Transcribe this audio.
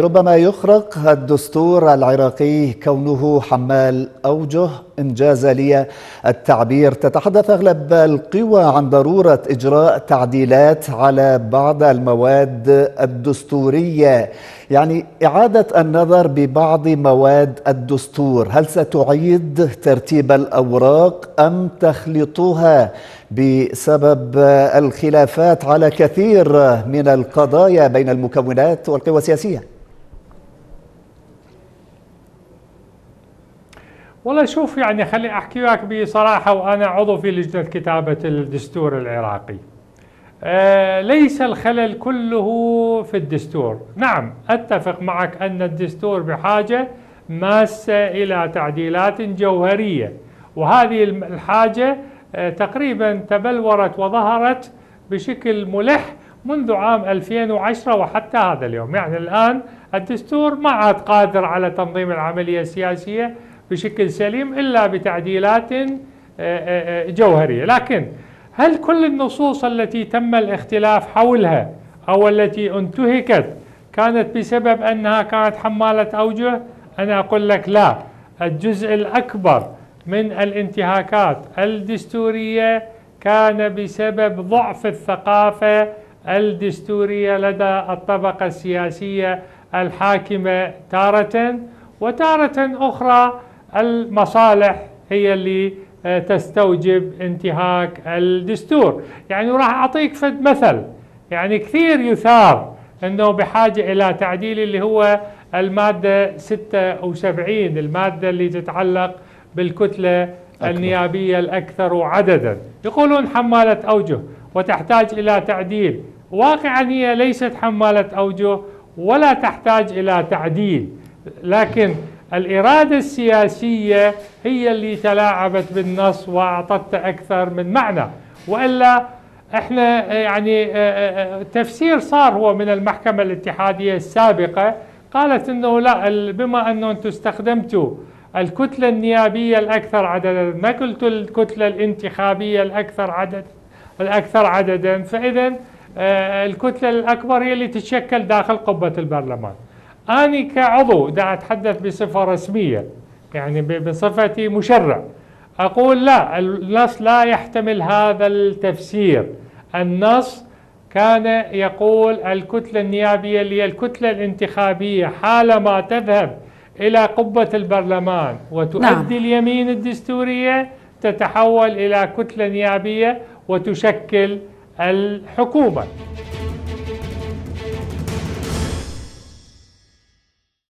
ربما يخرق الدستور العراقي كونه حمال أوجه إنجاز لي. التعبير تتحدث أغلب القوى عن ضرورة إجراء تعديلات على بعض المواد الدستورية. يعني إعادة النظر ببعض مواد الدستور هل ستعيد ترتيب الأوراق أم تخلطها بسبب الخلافات على كثير من القضايا بين المكونات والقوى السياسية؟ والله شوف يعني خلي أحكي لك بصراحة وأنا عضو في لجنة كتابة الدستور العراقي. آه ليس الخلل كله في الدستور، نعم أتفق معك أن الدستور بحاجة ماسة إلى تعديلات جوهرية، وهذه الحاجة آه تقريبا تبلورت وظهرت بشكل ملح منذ عام 2010 وحتى هذا اليوم، يعني الآن الدستور ما عاد قادر على تنظيم العملية السياسية بشكل سليم إلا بتعديلات آه، آه، جوهرية. لكن هل كل النصوص التي تم الاختلاف حولها أو التي انتهكت كانت بسبب أنها كانت حمالة أوجه؟ أنا أقول لك لا. الجزء الأكبر من الانتهاكات الدستورية كان بسبب ضعف الثقافة الدستورية لدى الطبقة السياسية الحاكمة تارة وتارة أخرى المصالح هي اللي آه، تستوجب انتهاك الدستور. يعني راح أعطيك فد مثل. يعني كثير يثار أنه بحاجة إلى تعديل اللي هو المادة 76 المادة اللي تتعلق بالكتلة أكبر. النيابية الأكثر عددا. يقولون حمالة أوجه وتحتاج إلى تعديل. واقعا هي ليست حمالة أوجه ولا تحتاج إلى تعديل. لكن الإرادة السياسية هي اللي تلاعبت بالنص وأعطت أكثر من معنى. وإلا إحنا يعني آه، آه، آه، تفسير صار هو من المحكمة الاتحادية السابقة. قالت إنه لا بما أنه أنتم استخدمتوا الكتلة النيابية الأكثر عددا ما قلت الكتلة الانتخابية الأكثر عدد الأكثر عددا فإذا الكتلة الأكبر هي اللي تتشكل داخل قبة البرلمان. أنا كعضو دا أتحدث بصفة رسمية يعني بصفتي مشرع. أقول لا النص لا يحتمل هذا التفسير. النص كان يقول الكتلة النيابية اللي هي الكتلة الانتخابية حالما تذهب إلى قبة البرلمان وتؤدي نعم. اليمين الدستورية تتحول إلى كتلة نيابية وتشكل الحكومة.